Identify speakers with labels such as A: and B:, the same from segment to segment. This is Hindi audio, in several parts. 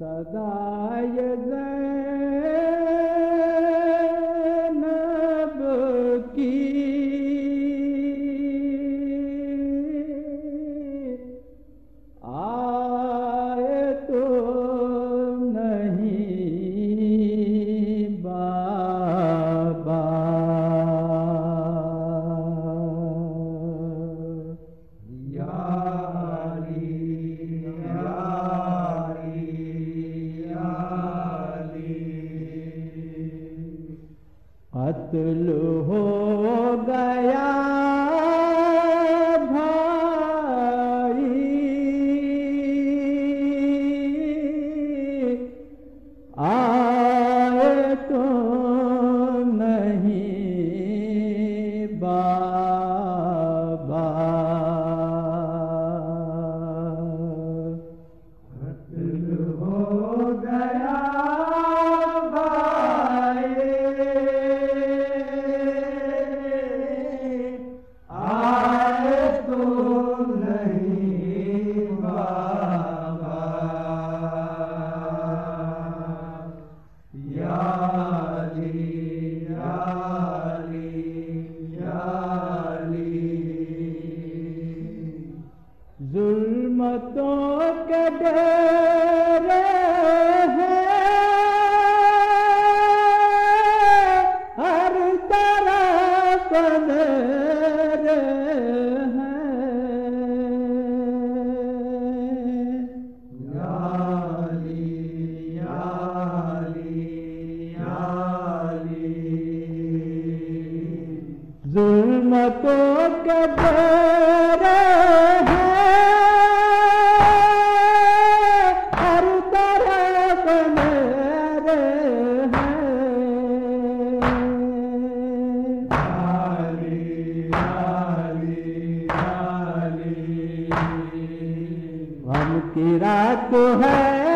A: सदाय कत्ल हो गया। है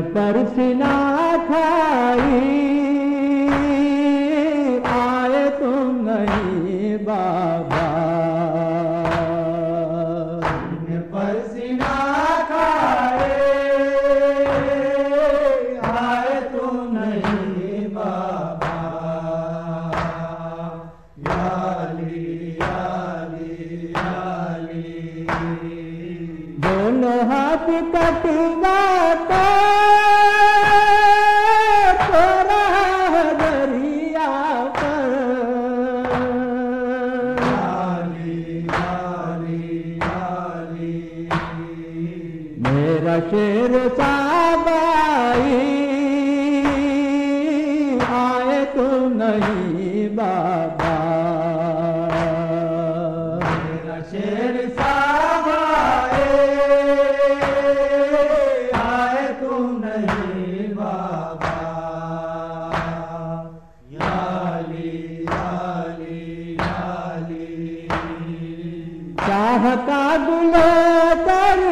A: पर सिना खाई। आए तुम नहीं बाबा। पर सिना खाए आए तुम नहीं बाबा। याली याली याली। दोनों हाथ कटवा बाई आए तो बाबा। शेर साबाए आए तो बाबा। याली याली याली। चाहता
B: दुलातर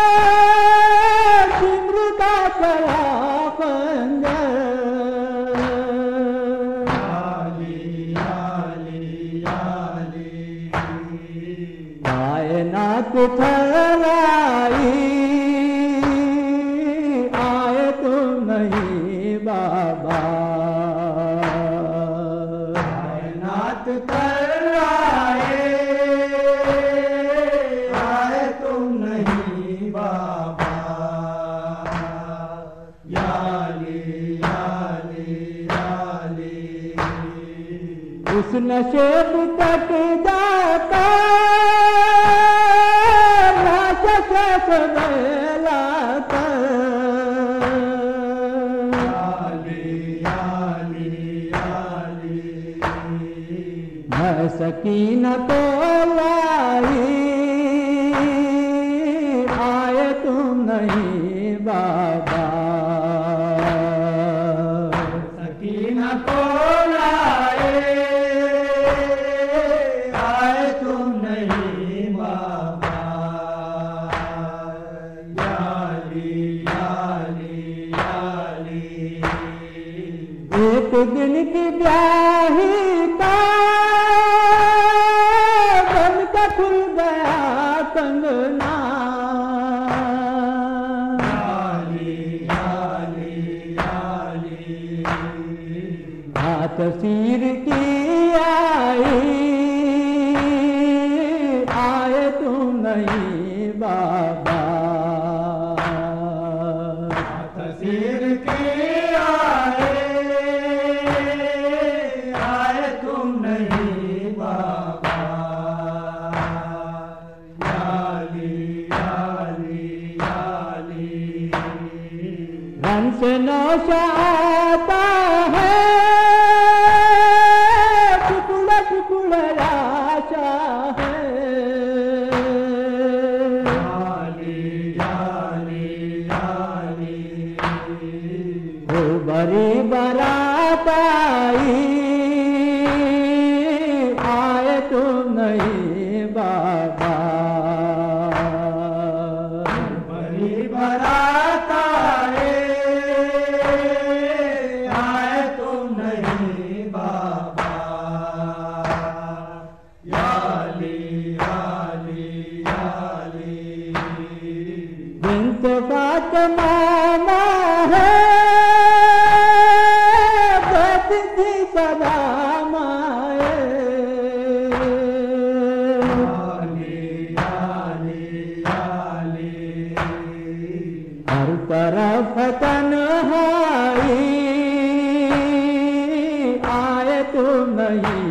A: इस नशे में कट जाता
B: लाता
A: सकी न तो लाई आए तुम नहीं बाबा।
B: सकी न
A: तो तस्वीर की आई। आए तुम नहीं बाबा।
B: तस्वीर की आए आए तुम नहीं बाबा। याली याली याली।
A: आता мои